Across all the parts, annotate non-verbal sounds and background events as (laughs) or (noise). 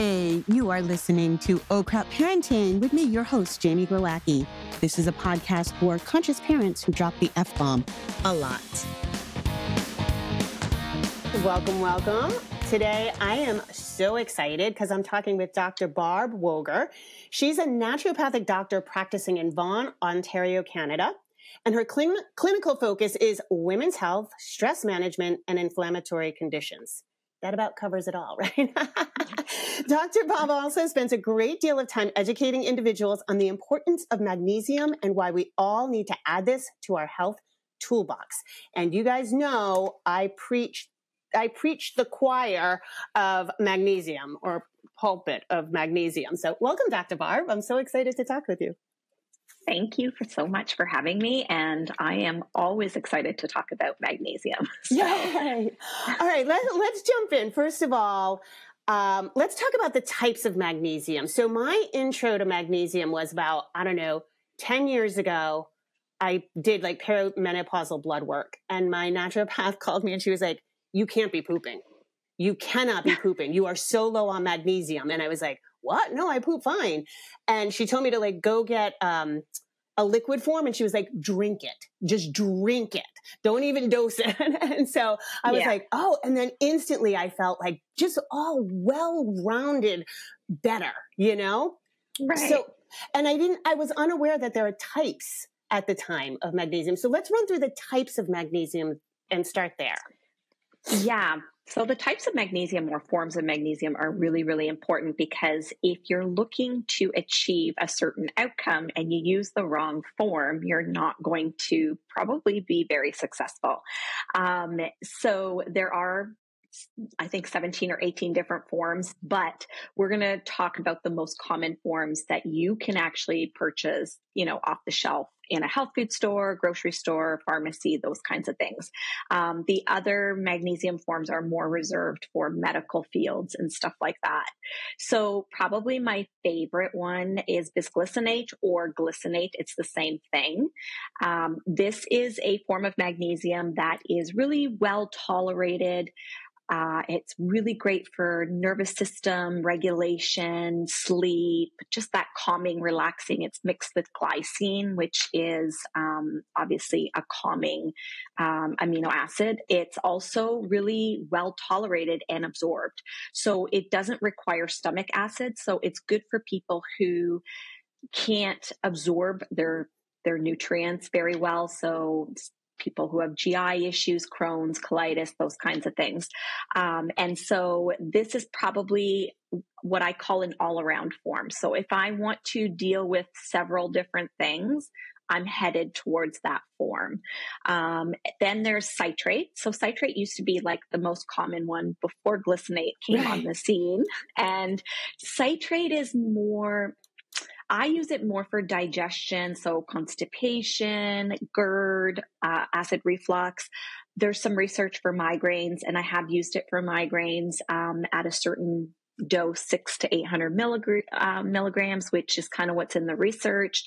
Hey, you are listening to Oh Crap Parenting with me, your host, Jamie Glowacki. This is a podcast for conscious parents who drop the F bomb a lot. Welcome, welcome. Today, I am so excited because I'm talking with Dr. Barb Woegerer. She's a naturopathic doctor practicing in Vaughan, Ontario, Canada. And her cl- clinical focus is women's health, stress management, and inflammatory conditions that about covers it all, (laughs) right? (laughs) Dr. Barb also spends a great deal of time educating individuals on the importance of magnesium and why we all need to add this to our health toolbox. And you guys know I preach I preach the choir of magnesium or pulpit of magnesium. So welcome Dr. Barb. I'm so excited to talk with you. Thank you for so much for having me. And I am always excited to talk about magnesium. (laughs) So. Yay! All right, let, let's jump in. First of all, um, let's talk about the types of magnesium. So, my intro to magnesium was about, I don't know, 10 years ago. I did like perimenopausal blood work, and my naturopath (laughs) called me and she was like, You can't be pooping. You cannot be pooping. You are so low on magnesium. And I was like, what? No, I poop fine. And she told me to like go get um, a liquid form and she was like, drink it. Just drink it. Don't even dose it. (laughs) and so I was yeah. like, oh, and then instantly I felt like just all well rounded better, you know? Right. So, and I didn't, I was unaware that there are types at the time of magnesium. So let's run through the types of magnesium and start there. Yeah. So the types of magnesium or forms of magnesium are really, really important because if you're looking to achieve a certain outcome and you use the wrong form, you're not going to probably be very successful. Um, so there are I think 17 or 18 different forms, but we're going to talk about the most common forms that you can actually purchase, you know, off the shelf in a health food store, grocery store, pharmacy, those kinds of things. Um, the other magnesium forms are more reserved for medical fields and stuff like that. So probably my favorite one is bisglycinate or glycinate. It's the same thing. Um, this is a form of magnesium that is really well tolerated. Uh, it's really great for nervous system regulation, sleep, just that calming, relaxing. It's mixed with glycine, which is um, obviously a calming um, amino acid. It's also really well tolerated and absorbed. So it doesn't require stomach acid. So it's good for people who can't absorb their their nutrients very well. So people who have GI issues, Crohn's, colitis, those kinds of things. Um, and so this is probably what I call an all around form. So if I want to deal with several different things, I'm headed towards that form. Um, then there's citrate. So citrate used to be like the most common one before glycinate came right. on the scene. And citrate is more I use it more for digestion, so constipation, GERD, uh, acid reflux. There's some research for migraines, and I have used it for migraines um, at a certain dose, six to 800 milligram, uh, milligrams, which is kind of what's in the research.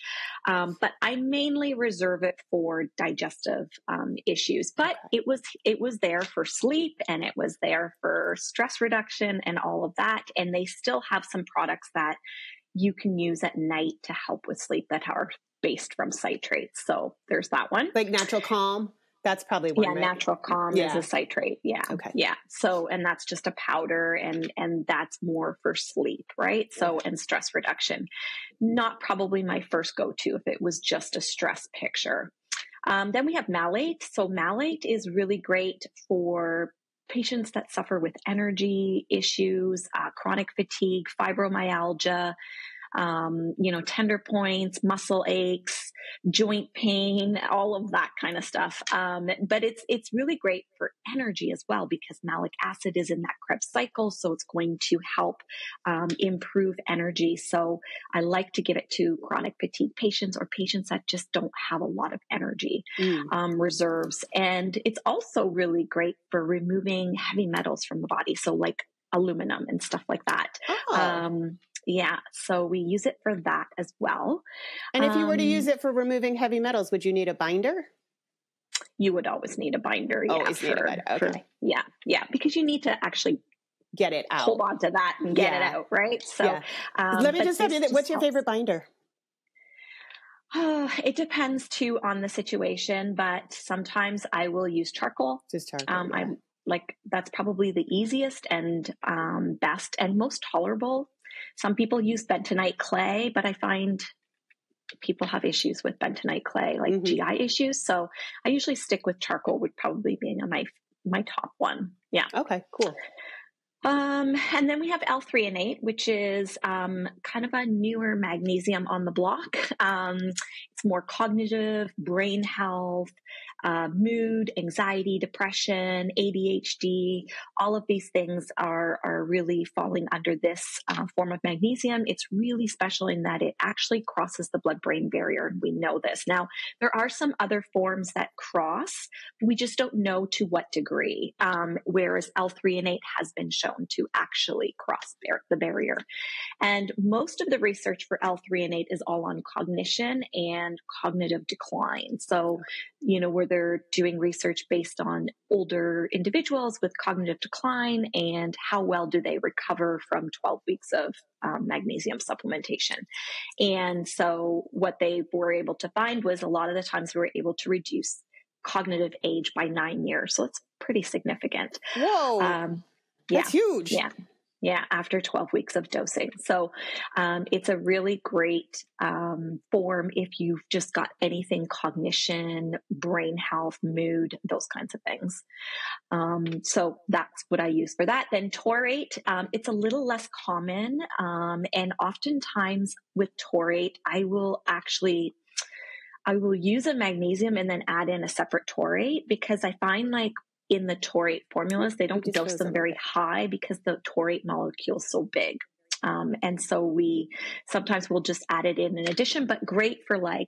Um, but I mainly reserve it for digestive um, issues. But it was it was there for sleep, and it was there for stress reduction, and all of that. And they still have some products that you can use at night to help with sleep that are based from citrates. So there's that one. Like natural calm. That's probably one. Yeah, right? natural calm yeah. is a citrate. Yeah. Okay. Yeah. So and that's just a powder and and that's more for sleep, right? So and stress reduction. Not probably my first go-to if it was just a stress picture. Um, then we have malate. So malate is really great for patients that suffer with energy issues, uh, chronic fatigue, fibromyalgia, um, you know, tender points, muscle aches, joint pain, all of that kind of stuff. Um, but it's it's really great for energy as well because malic acid is in that Krebs cycle, so it's going to help um, improve energy. So I like to give it to chronic fatigue patients or patients that just don't have a lot of energy mm. um, reserves, and it's also really great for removing heavy metals from the body. So like aluminum and stuff like that. Oh. Um, yeah, so we use it for that as well. And if you were to use um, it for removing heavy metals, would you need a binder? You would always need a binder. Always yeah, need for, a binder. Okay. For, yeah, yeah, because you need to actually get it out. Hold on to that and get yeah. it out, right? So yeah. um, let me just have you. What's your favorite binder? Oh, (sighs) it depends too on the situation, but sometimes I will use charcoal. Just charcoal. Um, yeah. I'm like that's probably the easiest and um, best and most tolerable. Some people use bentonite clay, but I find people have issues with bentonite clay, like mm-hmm. GI issues. So I usually stick with charcoal, would probably be my my top one. Yeah. Okay. Cool. Um, and then we have L-threonate, which is um, kind of a newer magnesium on the block. (laughs) Um, it's more cognitive, brain health, uh, mood, anxiety, depression, ADHD. All of these things are are really falling under this uh, form of magnesium. It's really special in that it actually crosses the blood-brain barrier, and we know this. Now, there are some other forms that cross. We just don't know to what degree. Um, whereas L-threonate has been shown to actually cross bar- the barrier, and most of the research for L-threonate is all on cognition and cognitive decline. So, you know, where they're doing research based on older individuals with cognitive decline and how well do they recover from 12 weeks of um, magnesium supplementation. And so what they were able to find was a lot of the times we were able to reduce cognitive age by nine years. So it's pretty significant. Whoa. Um, yeah, That's huge. Yeah. Yeah, after 12 weeks of dosing. So um, it's a really great um, form if you've just got anything cognition, brain health, mood, those kinds of things. Um, so that's what I use for that. Then taurate, um, it's a little less common. Um, and oftentimes with taurate, I will actually I will use a magnesium and then add in a separate taurate because I find like in the taurate formulas. They don't dose them very high because the taurate molecule is so big. Um, and so we sometimes we'll just add it in in addition, but great for like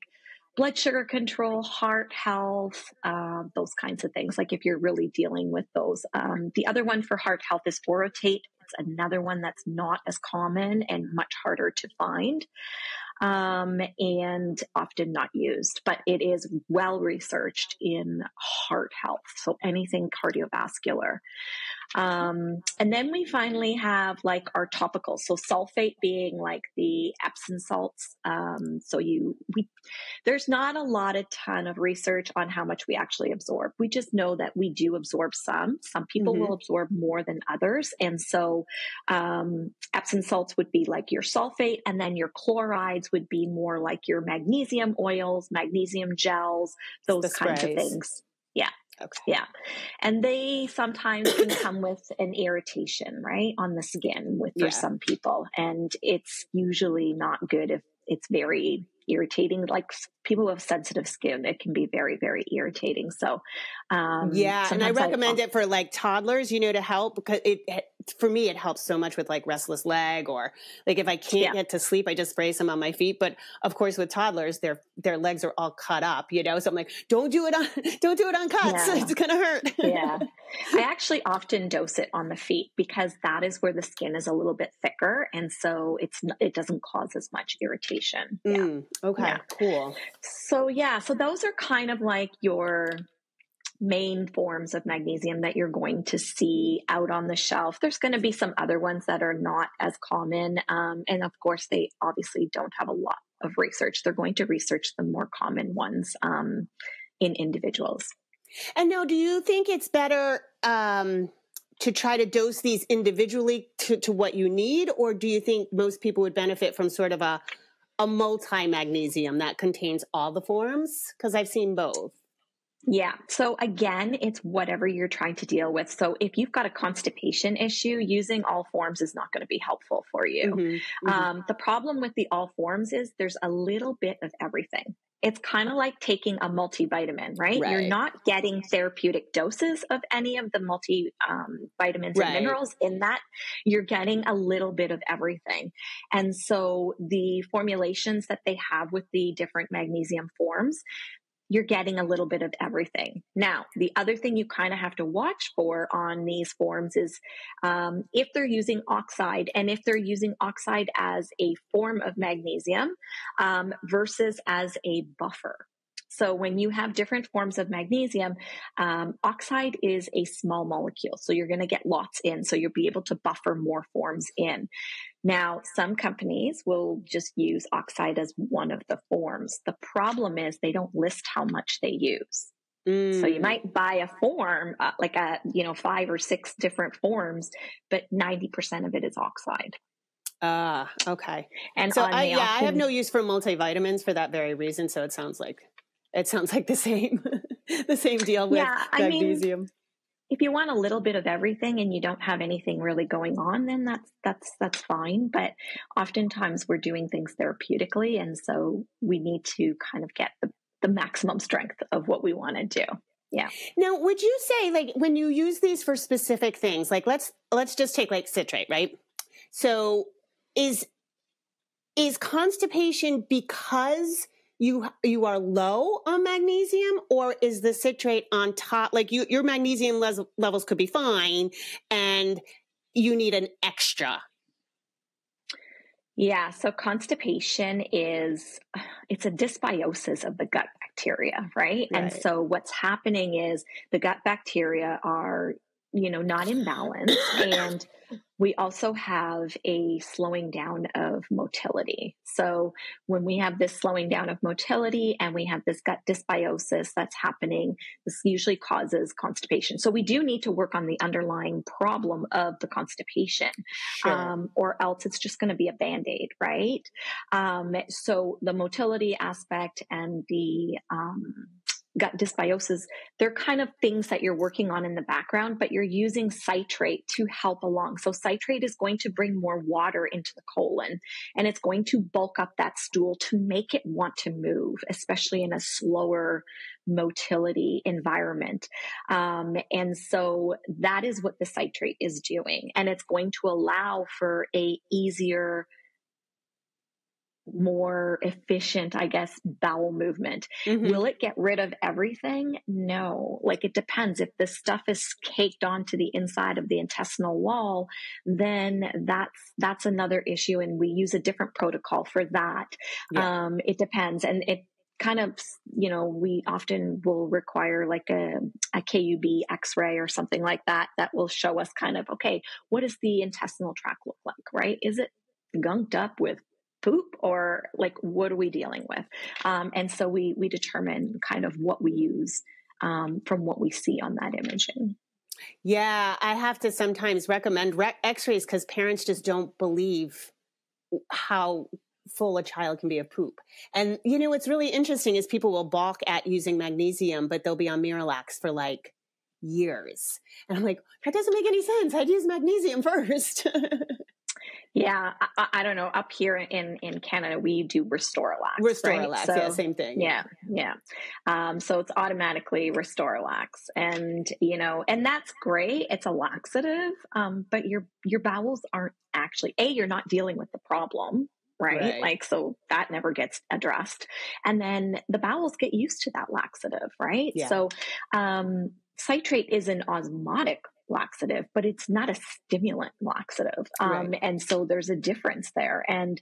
blood sugar control, heart health, uh, those kinds of things. Like if you're really dealing with those. Um, the other one for heart health is orotate. It's another one that's not as common and much harder to find um, and often not used, but it is well researched in heart health. So anything cardiovascular. Um, and then we finally have like our topicals. So sulfate being like the Epsom salts. Um, so you, we, there's not a lot a ton of research on how much we actually absorb. We just know that we do absorb some. Some people mm-hmm. will absorb more than others. And so, um, Epsom salts would be like your sulfate and then your chlorides would be more like your magnesium oils, magnesium gels, those kinds of things. Yeah. Okay. Yeah. And they sometimes can come with an irritation, right, on the skin with for yeah. some people. And it's usually not good if it's very irritating. Like people with sensitive skin, it can be very, very irritating. So, um, yeah, and I recommend I, it for like toddlers, you know, to help because it, for me it helps so much with like restless leg or like if I can't yeah. get to sleep, I just spray some on my feet. But of course, with toddlers, their their legs are all cut up, you know. So I'm like, don't do it on, (laughs) don't do it on cuts. Yeah. It's gonna hurt. yeah, I (laughs) actually often dose it on the feet because that is where the skin is a little bit thicker, and so it's it doesn't cause as much irritation. Mm, yeah. Okay. Yeah. Cool. So yeah, so those are kind of like your main forms of magnesium that you're going to see out on the shelf. There's going to be some other ones that are not as common. Um, and of course, they obviously don't have a lot of research. They're going to research the more common ones um, in individuals. And now, do you think it's better um, to try to dose these individually to, to what you need? Or do you think most people would benefit from sort of a a multi magnesium that contains all the forms? Because I've seen both. Yeah. So again, it's whatever you're trying to deal with. So if you've got a constipation issue, using all forms is not going to be helpful for you. Mm-hmm, mm-hmm. Um, the problem with the all forms is there's a little bit of everything. It's kind of like taking a multivitamin, right? right? You're not getting therapeutic doses of any of the multivitamins um, right. and minerals in that. You're getting a little bit of everything. And so the formulations that they have with the different magnesium forms, you're getting a little bit of everything. Now, the other thing you kind of have to watch for on these forms is um, if they're using oxide and if they're using oxide as a form of magnesium um, versus as a buffer. So when you have different forms of magnesium, um, oxide is a small molecule. So you're going to get lots in. So you'll be able to buffer more forms in. Now, some companies will just use oxide as one of the forms. The problem is they don't list how much they use. Mm. So you mm. might buy a form, uh, like a, you know, five or six different forms, but 90% of it is oxide. Ah, uh, okay. And so I, yeah, often, I have no use for multivitamins for that very reason. So it sounds like it sounds like the same, (laughs) the same deal with yeah, magnesium. I mean, if you want a little bit of everything and you don't have anything really going on, then that's that's that's fine. But oftentimes we're doing things therapeutically, and so we need to kind of get the, the maximum strength of what we want to do. Yeah. Now, would you say like when you use these for specific things, like let's let's just take like citrate, right? So is is constipation because you you are low on magnesium or is the citrate on top? Like you, your magnesium les- levels could be fine and you need an extra. Yeah so constipation is it's a dysbiosis of the gut bacteria right? right. and so what's happening is the gut bacteria are you know not in balance and we also have a slowing down of motility. So when we have this slowing down of motility and we have this gut dysbiosis that's happening, this usually causes constipation. So we do need to work on the underlying problem of the constipation, sure. um, or else it's just going to be a band aid, right? Um, so the motility aspect and the um, gut dysbiosis, they're kind of things that you're working on in the background, but you're using citrate to help along. So citrate is going to bring more water into the colon and it's going to bulk up that stool to make it want to move, especially in a slower motility environment. Um, and so that is what the citrate is doing. And it's going to allow for a easier more efficient, I guess, bowel movement. Mm-hmm. Will it get rid of everything? No. Like it depends. If the stuff is caked onto the inside of the intestinal wall, then that's that's another issue, and we use a different protocol for that. Yeah. Um, it depends, and it kind of you know we often will require like a, a kub x-ray or something like that that will show us kind of okay what does the intestinal tract look like right is it gunked up with poop or like what are we dealing with? Um, and so we we determine kind of what we use um, from what we see on that imaging. Yeah i have to sometimes recommend re- x-rays because parents just don't believe how full a child can be of poop. And you know what's really interesting is people will balk at using magnesium but they'll be on miralax for like years. And i'm like that doesn't make any sense. I'd use magnesium (laughs) first (laughs) Yeah, I, I, don't know. Up here in in Canada, we do RestoraLAX. RestoraLAX, right? so, yeah, same thing. Yeah, yeah. Um, so it's automatically RestoraLAX, and you know, and that's great. It's a laxative, um, but your your bowels aren't actually a. You're not dealing with the problem, Right? right? Like, so that never gets addressed. And then the bowels get used to that laxative, right? Yeah. So, um, citrate is an osmotic laxative, but it's not a stimulant laxative. Um, right. And so there's a difference there. And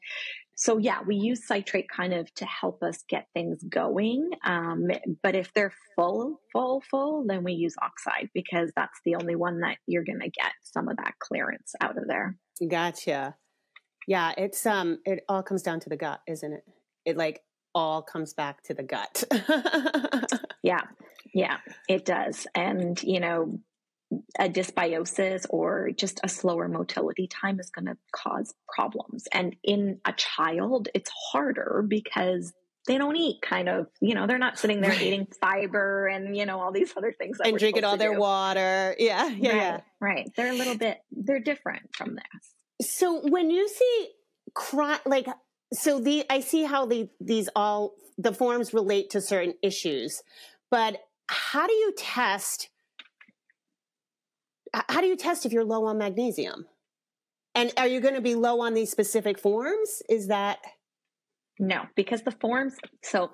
so, yeah, we use citrate kind of to help us get things going. Um, but if they're full, full, full, then we use oxide because that's the only one that you're going to get some of that clearance out of there. Gotcha. Yeah, it's um, it all comes down to the gut, isn't it? It like all comes back to the gut. (laughs) yeah, yeah, it does. And you know, a dysbiosis or just a slower motility time is going to cause problems. And in a child, it's harder because they don't eat kind of, you know, they're not sitting there right. eating fiber and, you know, all these other things. and drinking all their do. water. Yeah. Yeah. Right, yeah. Right. They're a little bit, they're different from this. So when you see cry, like, so the, I see how the, these all, the forms relate to certain issues, but how do you test how do you test if you're low on magnesium? And are you going to be low on these specific forms? Is that no, because the forms so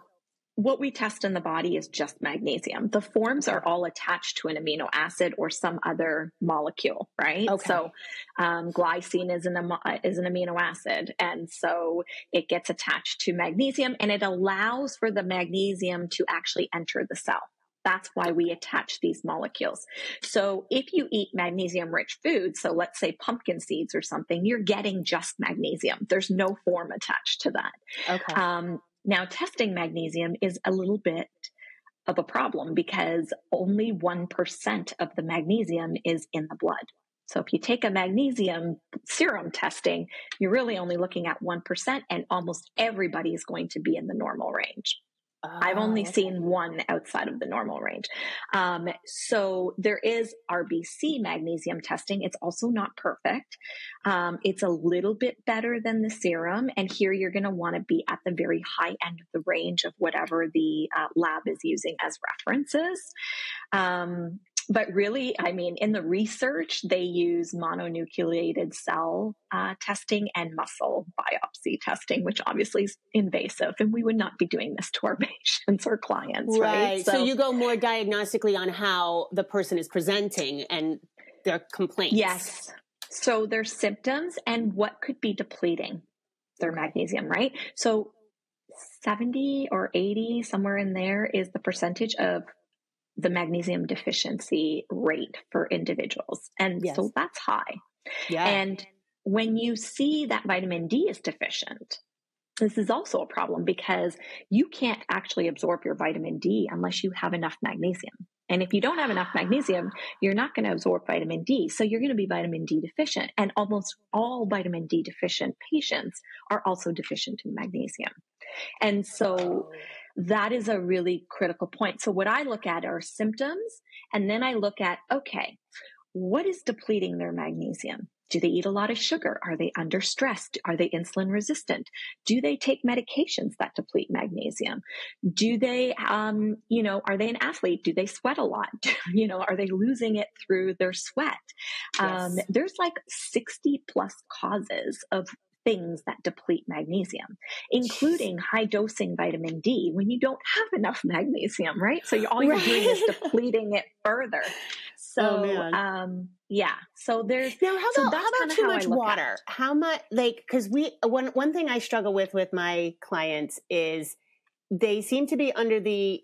what we test in the body is just magnesium. The forms are all attached to an amino acid or some other molecule, right? Okay. So, um, glycine is an is an amino acid, and so it gets attached to magnesium, and it allows for the magnesium to actually enter the cell. That's why we attach these molecules. So if you eat magnesium rich foods, so let's say pumpkin seeds or something, you're getting just magnesium. There's no form attached to that. Okay. Um, now, testing magnesium is a little bit of a problem because only 1% of the magnesium is in the blood. So if you take a magnesium serum testing, you're really only looking at 1%, and almost everybody is going to be in the normal range. I've only oh, okay. seen one outside of the normal range. Um, so there is RBC magnesium testing. It's also not perfect. Um, it's a little bit better than the serum. And here you're going to want to be at the very high end of the range of whatever the uh, lab is using as references. Um, but really, I mean, in the research, they use mononucleated cell uh, testing and muscle biopsy testing, which obviously is invasive, and we would not be doing this to our (laughs) patients or clients, right? right? So, so you go more diagnostically on how the person is presenting and their complaints. Yes. So their symptoms and what could be depleting their magnesium, right? So 70 or 80, somewhere in there, is the percentage of the magnesium deficiency rate for individuals. And yes. so that's high. Yeah. And when you see that vitamin D is deficient, this is also a problem because you can't actually absorb your vitamin D unless you have enough magnesium. And if you don't have enough magnesium, you're not going to absorb vitamin D. So you're going to be vitamin D deficient. And almost all vitamin D deficient patients are also deficient in magnesium. And so oh. That is a really critical point. So what I look at are symptoms and then I look at, okay, what is depleting their magnesium? Do they eat a lot of sugar? Are they under stress? Are they insulin resistant? Do they take medications that deplete magnesium? Do they, um, you know, are they an athlete? Do they sweat a lot? (laughs) you know, are they losing it through their sweat? Um, yes. Um, there's like 60 plus causes of things that deplete magnesium, including high dosing vitamin D when you don't have enough magnesium, right? So all you're right. doing is (laughs) depleting it further. So, oh, um, yeah. So there's now. How about, so how about too much water? How much like because we one one thing I struggle with with my clients is they seem to be under the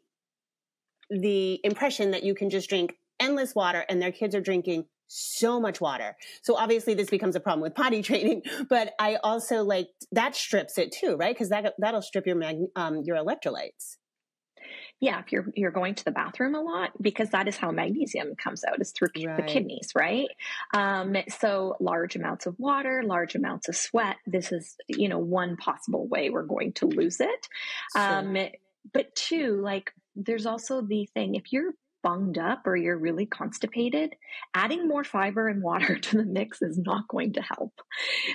the impression that you can just drink endless water and their kids are drinking so much water. So obviously this becomes a problem with potty (laughs) training, but I also like that strips it too, right? Because that that'll strip your mag, um, your electrolytes. Yeah, if you're you're going to the bathroom a lot, because that is how magnesium comes out is through right. the kidneys, right? Um, so large amounts of water, large amounts of sweat. This is you know one possible way we're going to lose it. Sure. Um, but two, like there's also the thing if you're bunged up or you're really constipated, adding more fiber and water (laughs) to the mix is not going to help.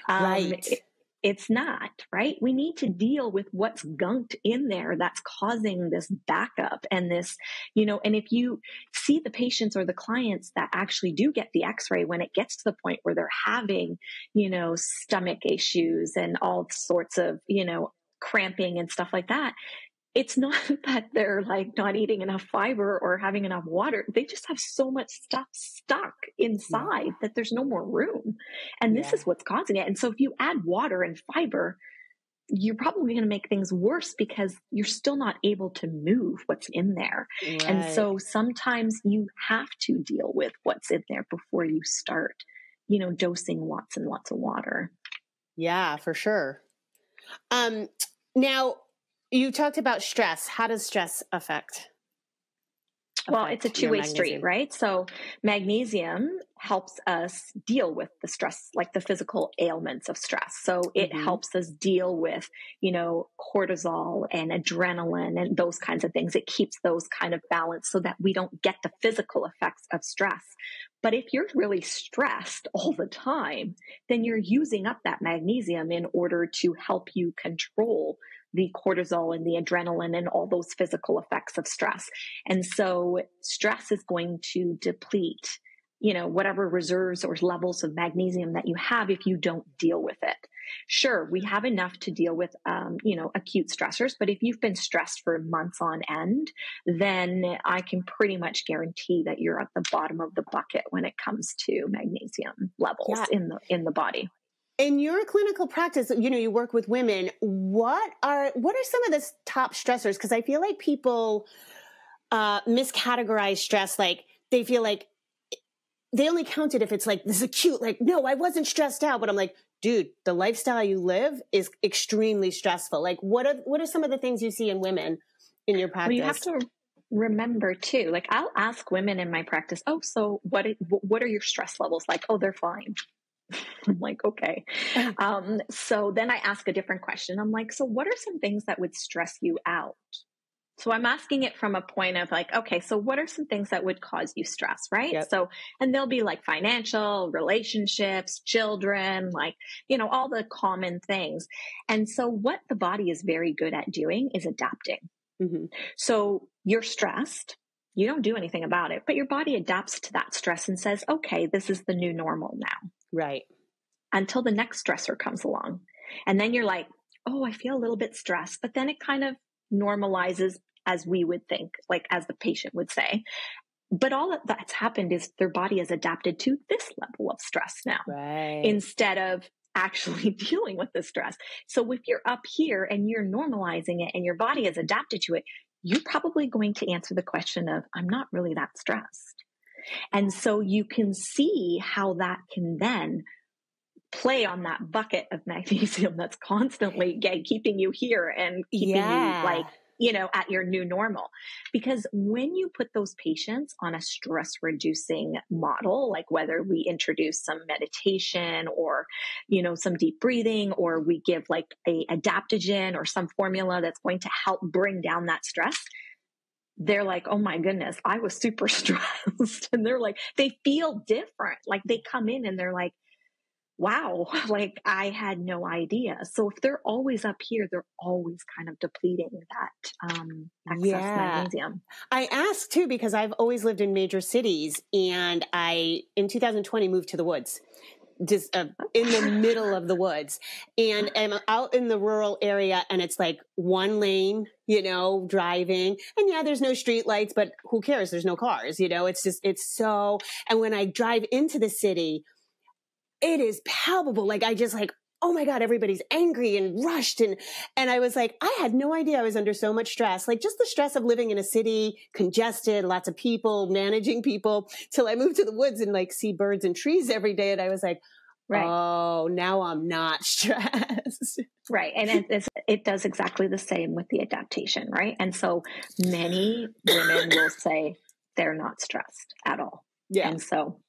Um, right. It, it's not, right? We need to deal with what's gunked in there that's causing this backup and this, you know, and if you see the patients or the clients that actually do get the x ray when it gets to the point where they're having, you know, stomach issues and all sorts of, you know, cramping and stuff like that, it's not (laughs) that they're like not eating enough fiber or having enough water. They just have so much stuff stuck inside yeah. that there's no more room. And this is what's causing it. And so if you add water and fiber, you're probably going to make things worse because you're still not able to move what's in there. Right. And so sometimes you have to deal with what's in there before you start, you know, dosing lots and lots of water. Yeah, for sure. Um, now, you talked about stress. How does stress affect? Well, it's a two way street, right? So, magnesium helps us deal with the stress, like the physical ailments of stress. So, it mm-hmm. helps us deal with, you know, cortisol and adrenaline and those kinds of things. It keeps those kind of balanced so that we don't get the physical effects of stress. But if you're really stressed (laughs) all the time, then you're using up that magnesium in order to help you control the cortisol and the adrenaline and all those physical effects of stress. And so stress is going to deplete you know, whatever reserves or levels of magnesium that you have if you don't deal with it. Sure, we have enough to deal with, um, you know, acute stressors, but if you've been stressed for months on end, then I can pretty much guarantee that you're at the bottom of the bucket when it comes to magnesium levels yeah. in the in the body. In your clinical practice, you know, you work with women. What are what are some of the top stressors? Because I feel like people uh, miscategorize stress like they feel like they only count it if it's like this is acute, like, no, I wasn't stressed out. But I'm like, dude, the lifestyle you live is extremely stressful. Like, what are what are some of the things you see in women in your practice? Well, you have to remember too. Like, I'll ask women in my practice, "Oh, so what? What are your stress levels like?" "Oh, they're fine." (laughs) I'm like, okay. Um, so then I ask a different question. I'm like, so what are some things that would stress you out? So I'm asking it from a point of like, okay, so what are some things that would cause you stress, right? Yep. So, and they'll be like financial, relationships, children, like, you know, all the common things. And so what the body is very good at doing is adapting. Mm-hmm. So you're stressed. You don't do anything about it, but your body adapts to that stress and says, okay, this is the new normal now. Right. Until the next stressor comes along. And then you're like, oh, I feel a little bit stressed, but then it kind of normalizes as we would think, like as the patient would say. But all that's happened is their body has adapted to this level of stress now right. instead of actually (laughs) dealing with the stress. So if you're up here and you're normalizing it and your body has adapted to it, you're probably going to answer the question of, I'm not really that stressed. And so you can see how that can then play on that bucket of (laughs) magnesium that's constantly keeping you here and keeping yeah. you like you know, at your new normal. Because when you put those patients on a stress reducing model, like whether we introduce some meditation or, you know, some deep breathing, or we give like a adaptogen or some formula that's going to help bring down that stress, they're like, oh my goodness, I was super (laughs) stressed. and they're like, they feel different. Like they come in and they're like, wow, (laughs) like I had no idea. So if they're always up here, they're always kind of depleting that um, excess yeah. magnesium. I asked too because I've always lived in major cities, and I in 2020 moved to the woods. Just uh, in the middle of the woods, and I'm out in the rural area, and it's like one lane, you know, driving, and yeah, there's no street lights, but who cares? There's no cars, you know. It's just it's so. And when I drive into the city, it is palpable. Like I just like, oh my God, everybody's angry and rushed. And, and I was like, I had no idea I was under so much stress. Like just the stress of living in a city, congested, lots of people, managing people till I moved to the woods and like see birds and trees every day. And I was like, Right. Oh, now I'm not (laughs) stressed. Right. And it, it does exactly the same with the adaptation, right? And so many women will say they're not stressed at all. Yeah. And so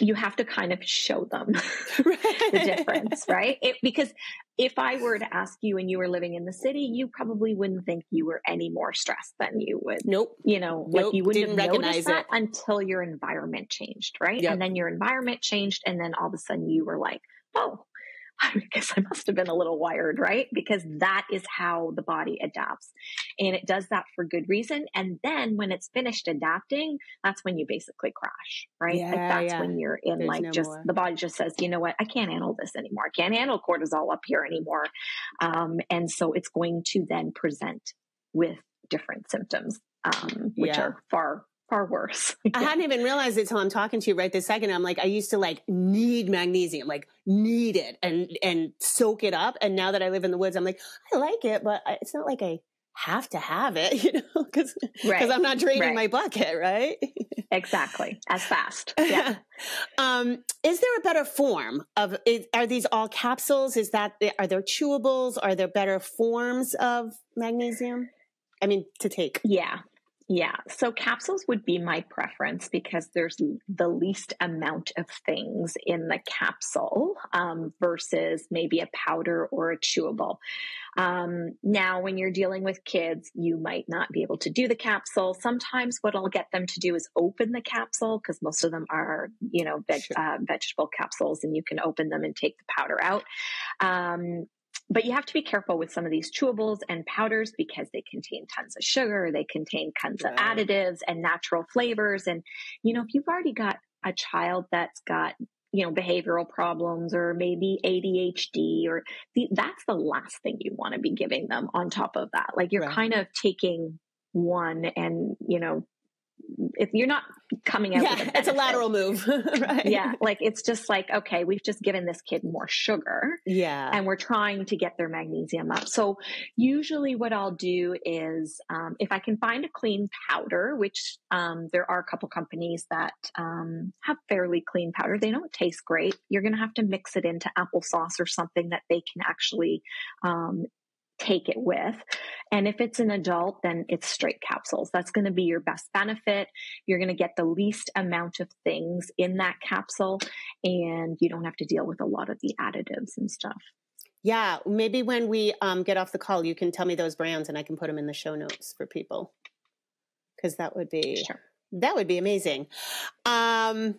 you have to kind of show them (laughs) the difference, right? It, because if I were to ask you and you were living in the city, you probably wouldn't think you were any more stressed than you would. Nope. You know, nope. like you wouldn't Didn't recognize that it. until your environment changed, right? Yep. And then your environment changed, and then all of a sudden you were like, oh, (laughs) I guess I must have been a little wired, right? Because that is how the body adapts. And it does that for good reason. And then when it's finished adapting, that's when you basically crash, right? Yeah, like that's yeah. when you're in There's like no just more. the body just says, you know what, I can't handle this anymore. I can't handle cortisol up here anymore. Um, and so it's going to then present with different symptoms, um, which yeah. are far far worse. (laughs) I hadn't even realized it till I'm talking to you right this second. I'm like, I used to like need magnesium, like need it and, and soak it up. And now that I live in the woods, I'm like, I like it, but it's not like I have to have it, (laughs) you know, because right. I'm not draining right. my bucket, right? exactly. As fast. (laughs) Yeah. um, is there a better form of, is, are these all capsules? Is that, are there chewables? Are there better forms of magnesium? I mean, to take. Yeah. Yeah, so capsules would be my preference because there's the least amount of things in the capsule um, versus maybe a powder or a chewable. Um, now, when you're dealing with kids, you might not be able to do the capsule. Sometimes what I'll get them to do is open the capsule because most of them are, you know, veg- sure. uh, vegetable capsules and you can open them and take the powder out. Um, but you have to be careful with some of these chewables and powders because they contain tons of sugar, they contain tons of additives and natural flavors. And, you know, if you've already got a child that's got you know behavioral problems or maybe ADHD or the, that's the last thing you want to be giving them on top of that like you're right. kind of taking one and you know if you're not coming out yeah it's a lateral move (laughs) right? Yeah like it's just like okay we've just given this kid more sugar yeah. and we're trying to get their magnesium up. So usually what i'll do is um, if i can find a clean powder which um, there are a couple companies that um, have fairly clean powder. They don't taste great. You're going to have to mix it into applesauce or something that they can actually um, take it with. And if it's an adult, then it's straight capsules. That's going to be your best benefit. You're going to get the least amount of things in that capsule, and you don't have to deal with a lot of the additives and stuff. Yeah, maybe when we um, get off the call, you can tell me those brands, and I can put them in the show notes for people because that would be sure. that would be amazing. Um,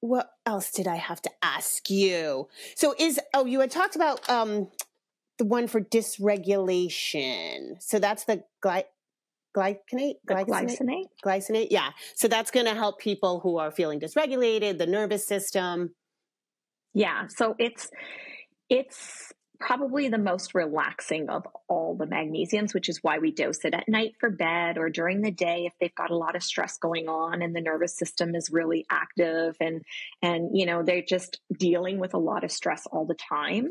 what else did I have to ask you? So is oh you had talked about um the one for dysregulation. So that's the gly- glycinate, glycinate, glycinate, glycinate. Yeah. So that's going to help people who are feeling dysregulated, the nervous system. Yeah. So it's it's probably the most relaxing of all the magnesiums, which is why we dose it at night for bed or during the day if they've got a lot of stress going on and the nervous system is really active and and you know they're just dealing with a lot of stress all the time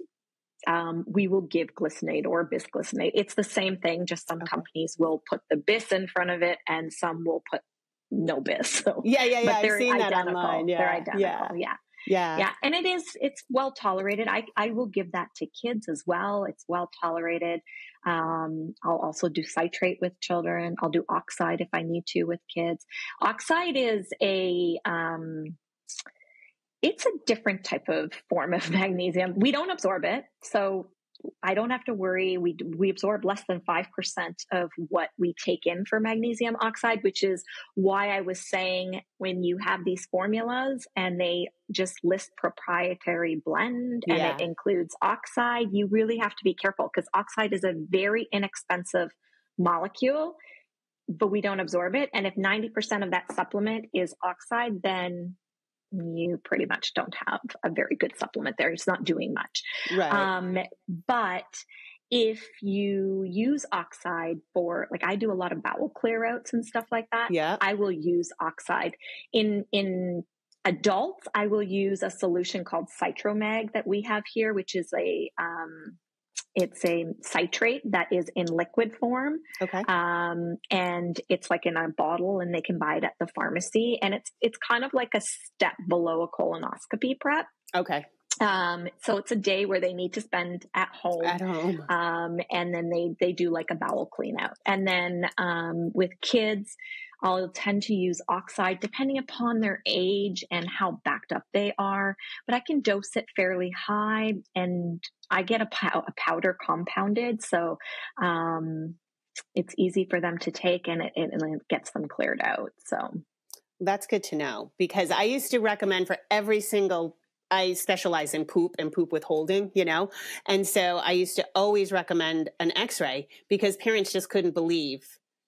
um, we will give glycinate or bisglycinate. It's the same thing, just some companies will put the bis in front of it and some will put no bis. (laughs) So, yeah, yeah, yeah. I've seen identical. that online. Yeah. They're identical. Yeah. yeah. Yeah. Yeah. And it is, it's well tolerated. I, I will give that to kids as well. It's well tolerated. Um, I'll also do citrate with children. I'll do oxide if I need to with kids. Oxide is a, um, it's a different type of form of (laughs) magnesium. We don't absorb it. So I don't have to worry. We, we absorb less than 5% of what we take in for magnesium oxide, which is why I was saying when you have these formulas and they just list proprietary blend and yeah. it includes oxide, you really have to be careful because oxide is a very inexpensive molecule, but we don't absorb it. And if 90% of that supplement is oxide, then you pretty much don't have a very good supplement there. It's not doing much. Right. Um, but if you use oxide for like I do a lot of bowel clear outs and stuff like that, yeah. I will use oxide. In in adults, I will use a solution called Citromag that we have here, which is a um, it's a citrate that is in liquid form. Okay. Um, and it's like in a bottle and they can buy it at the pharmacy. And it's, it's kind of like a step below a colonoscopy prep. Okay. Um, so it's a day where they need to spend at home. At home. Um, and then they, they do like a bowel clean out. And then, um, with kids, I'll tend to use oxide depending upon their age and how backed up they are, but I can dose it fairly high and I get a, pow- a powder compounded. So, um, it's easy for them to take and it, it, it gets them cleared out. So that's good to know because I used to recommend for every single I specialize in poop and poop withholding, you know? And so I used to always recommend an x ray because parents just couldn't believe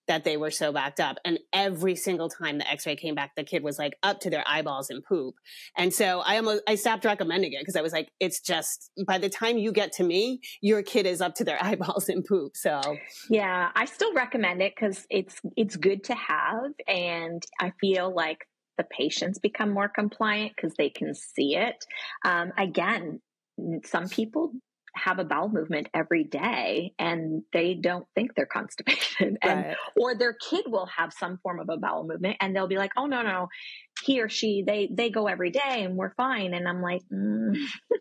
that they were so backed up. And every single time the x-ray came back, the kid was like up to their eyeballs in poop. And so I almost, I stopped recommending it because I was like, it's just by the time you get to me, your kid is up to their (laughs) eyeballs in poop. So yeah, I still recommend it because it's, it's good to have. And I feel like the patients become more compliant because they can see it. Um, again, some people have a bowel movement every day and they don't think they're (laughs) constipated and right. or their kid will have some form of a bowel movement and they'll be like oh no no he or she they they go every day and we're fine. And i'm like mm,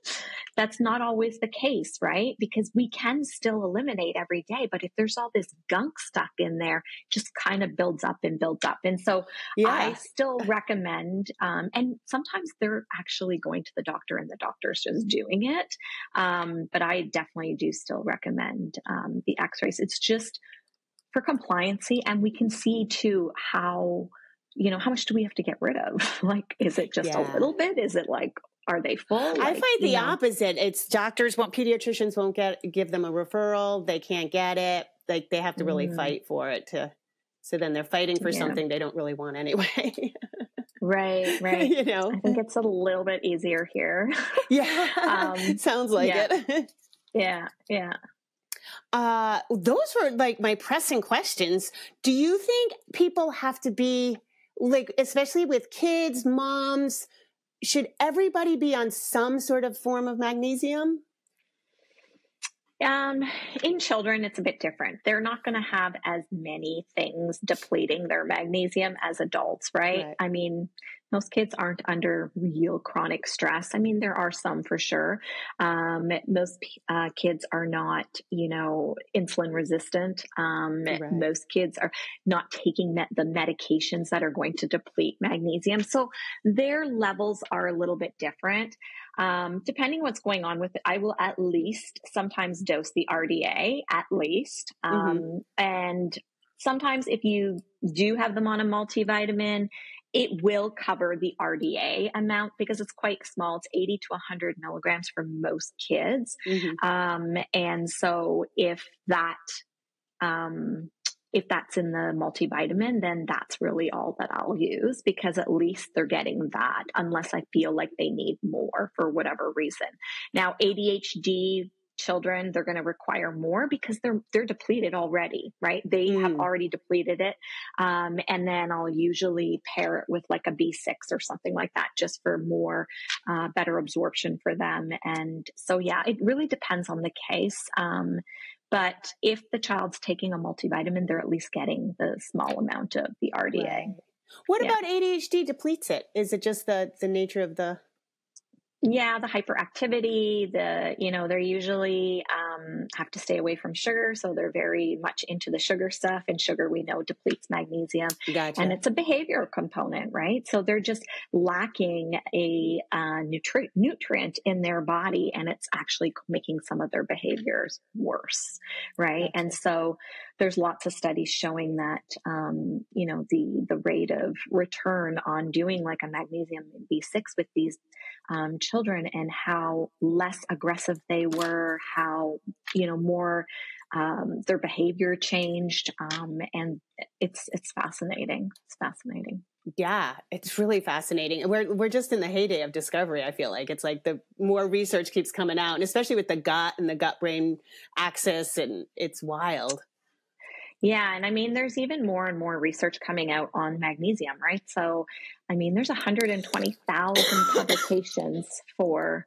(laughs) that's not always the case right? Because we can still eliminate every day but if there's all this gunk stuck in there just kind of builds up and builds up. And so yeah. i still recommend um, and sometimes they're actually going to the doctor and the doctor's just doing it. Um, but i definitely do still recommend um, the x-rays. It's just for compliancy and we can see too how you know, how much do we have to get rid of? (laughs) like, is it just yeah. a little bit? Is it like, are they full? Like, I find the know? opposite. It's doctors won't, pediatricians won't get, give them a referral. They can't get it. Like they have to really mm. fight for it to, so then they're fighting for yeah. something they don't really want anyway. Right, (laughs) right. you know, I think it's a little bit easier here. (laughs) yeah, um, sounds like yeah. it. yeah, yeah. Uh, those were like my pressing questions. Do you think people have to be like, especially with kids, moms, should everybody be on some sort of form of magnesium? Um, in children, it's a bit different. They're not going to have as many things depleting their magnesium as adults, right? right? I mean, most kids aren't under real chronic stress. I mean, there are some for sure. Um, most uh, kids are not, you know, insulin resistant. Um, right. Most kids are not taking me- the medications that are going to deplete magnesium. So their levels are a little bit different. Um, depending what's going on with it, I will at least sometimes dose the RDA at least. Mm-hmm. Um, and sometimes if you do have them on a multivitamin it will cover the RDA amount because it's quite small. It's 80 to 100 milligrams for most kids. Mm-hmm. Um, and so if that, um, if that's in the multivitamin, then that's really all that I'll use because at least they're getting that unless I feel like they need more for whatever reason. Now, ADHD children they're going to require more because they're they're depleted already right they mm. have already depleted it um, and then i'll usually pair it with like a b6 or something like that just for more uh, better absorption for them and so yeah it really depends on the case um, but if the child's taking a multivitamin they're at least getting the small amount of the rda right. what yeah. about adhd depletes it is it just the the nature of the yeah, the hyperactivity, the, you know, they're usually um, have to stay away from sugar. So they're very much into the sugar stuff. And sugar, we know, depletes magnesium. Gotcha. And it's a behavior component, right? So they're just lacking a uh, nutri- nutrient in their body and it's actually making some of their behaviors worse, right? Gotcha. And so there's lots of studies showing that, um, you know, the, the rate of return on doing like a magnesium B6 with these um, children and how less aggressive they were, how, you know, more um, their behavior changed. Um, and it's, it's fascinating. It's fascinating. Yeah, it's really fascinating. We're we're just in the heyday of discovery. I feel like it's like the more research keeps coming out, and especially with the gut and the gut brain axis, and it's wild. Yeah, and I mean, there's even more and more research coming out on magnesium, right? So, I mean, there's 120,000 (coughs) publications for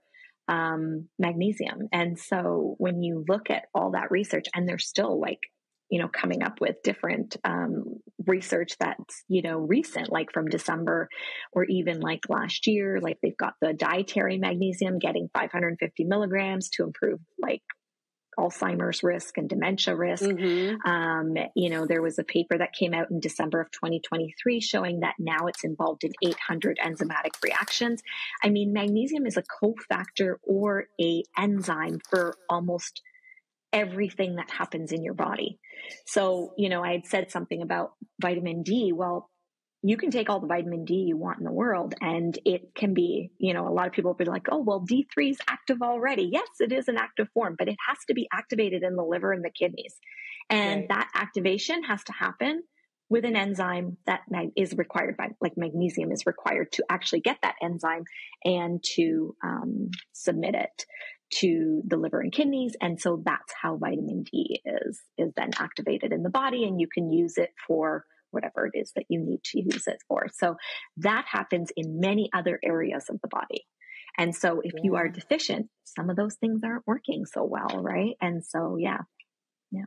um, magnesium. And so when you look at all that research, and they're still like, you know, coming up with different um, research that's, you know, recent, like from December or even like last year, like they've got the dietary magnesium getting 550 milligrams to improve like Alzheimer's risk and dementia risk. Mm-hmm. Um, you know, there was a paper that came out in December of 2023 showing that now it's involved in 800 enzymatic reactions. I mean, magnesium is a cofactor or a enzyme for almost everything that happens in your body. So, you know, I had said something about vitamin D. Well, you can take all the vitamin D you want in the world and it can be, you know, a lot of people will be like, oh, well, D3 is active already. Yes, it is an active form, but it has to be activated in the liver and the kidneys. And right. that activation has to happen with an enzyme that is required by, like magnesium is required to actually get that enzyme and to um, submit it to the liver and kidneys. And so that's how vitamin D is, is then activated in the body and you can use it for whatever it is that you need to use it for. So that happens in many other areas of the body. And so if yeah. you are deficient, some of those things aren't working so well, right? And so, yeah. Yeah.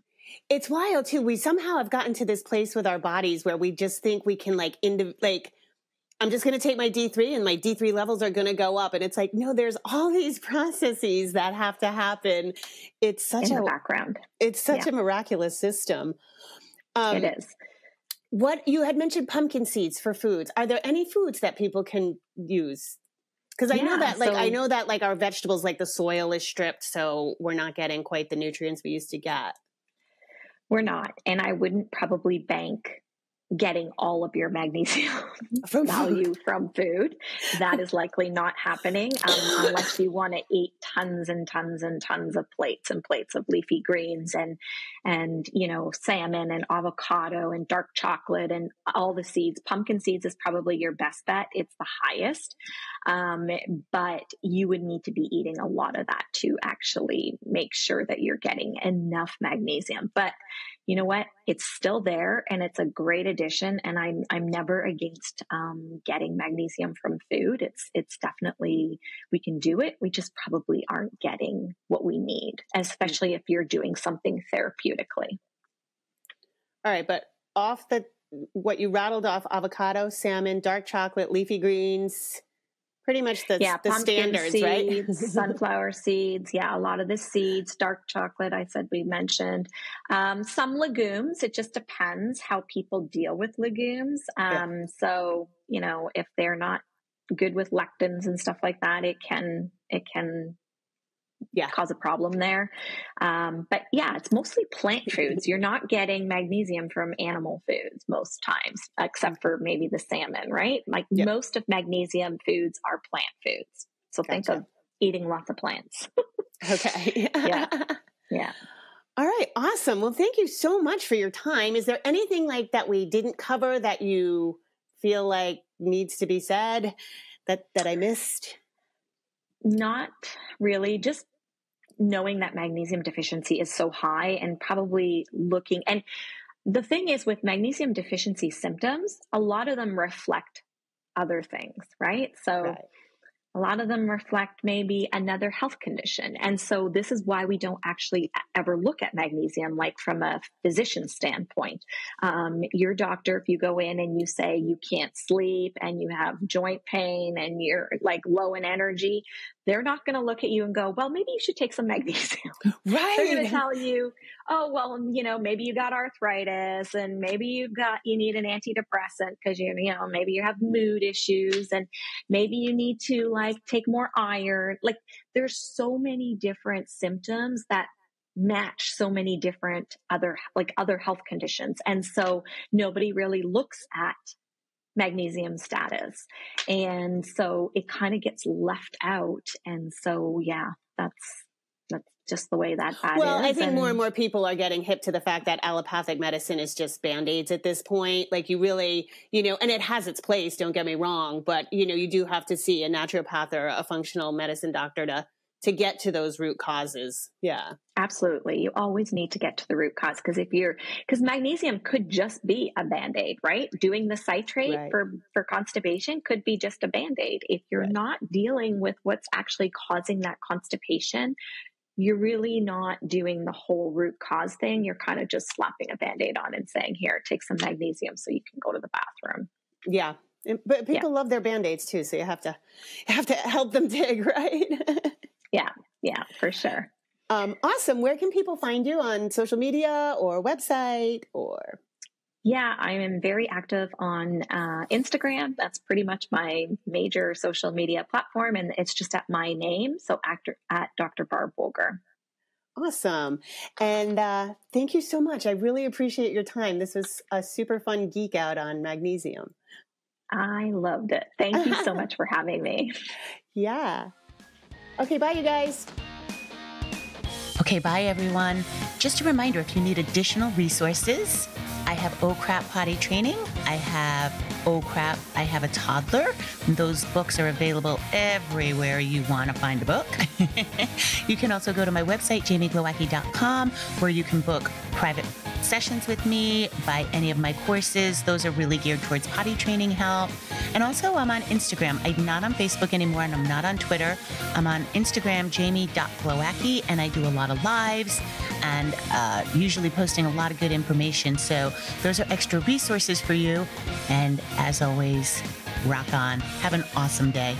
It's wild too. We somehow have gotten to this place with our bodies where we just think we can like, into like, I'm just going to take my D3 and my D3 levels are going to go up. And it's like, no, there's all these (laughs) processes that have to happen. It's such In a background. It's such yeah. a miraculous system. Um, it is. What you had mentioned pumpkin seeds for foods. Are there any foods that people can use? Because I yeah, know that, like, so, I know that, like, our vegetables, like the soil is stripped, so we're not getting quite the nutrients we used to get. We're not, and I wouldn't probably bank getting all of your magnesium (laughs) from value from food. That is likely not happening um, unless you want to eat tons and tons and tons of plates and plates of leafy greens and and you know salmon and avocado and dark chocolate and all the seeds. Pumpkin seeds is probably your best bet. It's the highest, um, but you would need to be eating a lot of that to actually make sure that you're getting enough magnesium. But you know what? It's still there and it's a great addition. And I'm, I'm never against, um, getting magnesium from food. It's, it's definitely, we can do it. We just probably aren't getting what we need, especially if you're doing something therapeutically. All right. But off the, what you rattled off avocado, salmon, dark chocolate, leafy greens, pretty much the, yeah, the standards, seeds, right? (laughs) sunflower seeds. Yeah, a lot of the seeds, dark chocolate, I said we mentioned. Um, some legumes, it just depends how people deal with legumes. Um, yeah. So, you know, if they're not good with lectins and stuff like that, it can, it can yeah. cause a problem there. Um, but yeah, it's mostly plant (laughs) foods. You're not getting magnesium from animal foods most times, except for maybe the salmon, right? Like yep. most of magnesium foods are plant foods. So gotcha. think of eating lots of plants. okay. (laughs) yeah. Yeah. All right, awesome. Well, thank you so much for your time. Is there anything like that we didn't cover that you feel like needs to be said that that I missed? Not really. Just knowing that magnesium deficiency is so high and probably looking and the thing is with magnesium deficiency symptoms, a lot of them reflect other things, right? So right. A lot of them reflect maybe another health condition. And so this is why we don't actually ever look at magnesium like from a physician standpoint. Um, your doctor, if you go in and you say you can't sleep and you have joint pain and you're like low in energy, they're not going to look at you and go, well, maybe you should take some magnesium. (laughs) Right. they're going to tell you, oh, well, you know, maybe you got arthritis and maybe you've got, you need an antidepressant because you, you know, maybe you have mood issues and maybe you need to like take more iron. Like there's so many different symptoms that match so many different other, like other health conditions. And so nobody really looks at magnesium status. And so it kind of gets left out. And so, yeah, that's, that's just the way that that well, is. I think and, more and more people are getting hip to the fact that allopathic medicine is just band-aids at this point. Like you really, you know, and it has its place, don't get me wrong, but you know, you do have to see a naturopath or a functional medicine doctor to to get to those root causes. Yeah. Absolutely. You always need to get to the root cause because if you're because magnesium could just be a band-aid, right? Doing the citrate right. for for constipation could be just a band-aid. If you're right. not dealing with what's actually causing that constipation, you're really not doing the whole root cause thing. You're kind of just slapping a band-aid on and saying, "Here, take some magnesium so you can go to the bathroom." Yeah. But people yeah. love their band-aids too, so you have to you have to help them (laughs) dig, right? Yeah, yeah, for sure. Um, awesome. Where can people find you on social media or website or? Yeah, I am very active on uh, Instagram. That's pretty much my major social media platform, and it's just at my name. So, actor at Dr. Barb Woegerer. Awesome. And uh, thank you so much. I really appreciate your time. This was a super fun geek out on magnesium. I loved it. Thank you so (laughs) much for having me. Yeah. Okay, bye, you guys. Okay, bye, everyone. Just a reminder if you need additional resources, I have Oh Crap Potty Training. I have Oh Crap, I Have a Toddler. Those books are available everywhere you want to find a book. (laughs) you can also go to my website, jamieglowacki.com, where you can book private sessions with me, buy any of my courses. Those are really geared towards potty training help. And also, I'm on Instagram. I'm not on Facebook anymore and I'm not on Twitter. I'm on Instagram, jamie.glowacki, and I do a lot of lives and uh, usually posting a lot of good information. So, those are extra resources for you. And as always, rock on. Have an awesome day.